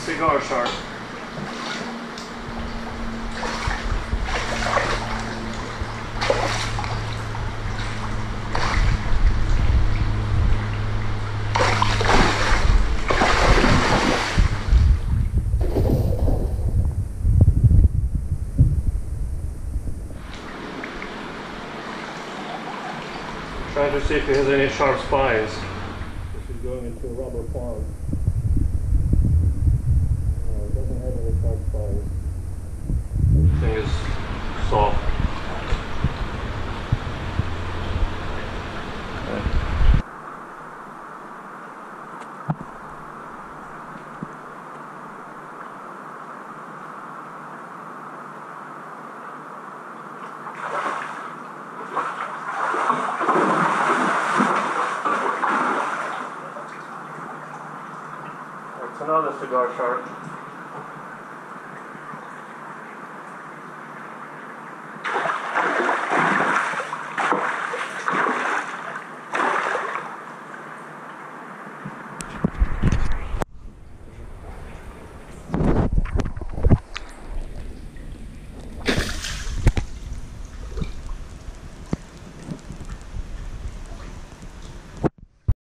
cigar shark. Trying to see if he has any sharp spines. This is going into a rubber pond. Another cigar shark.